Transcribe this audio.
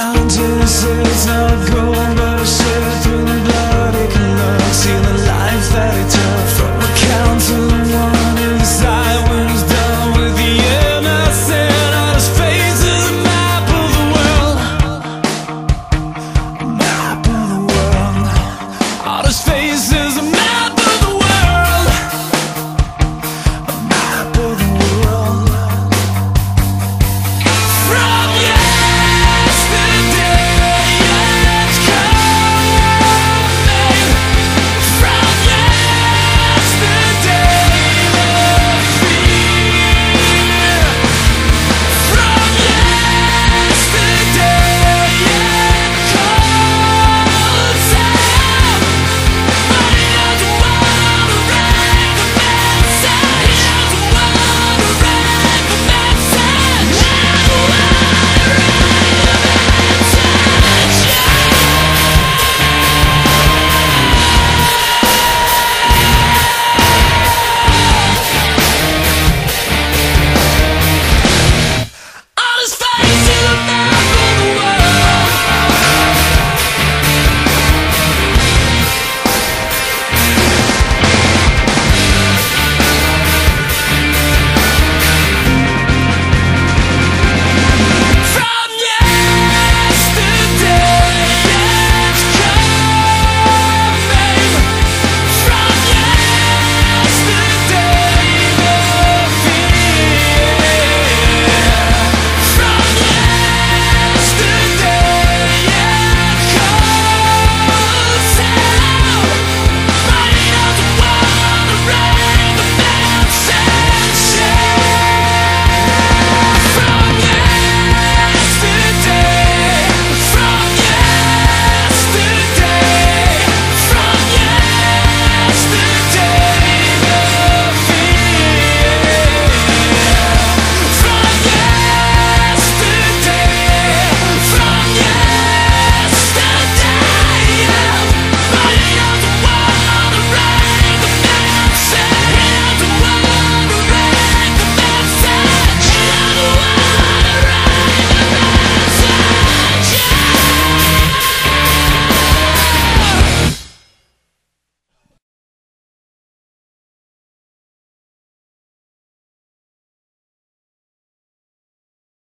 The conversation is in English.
mountains is no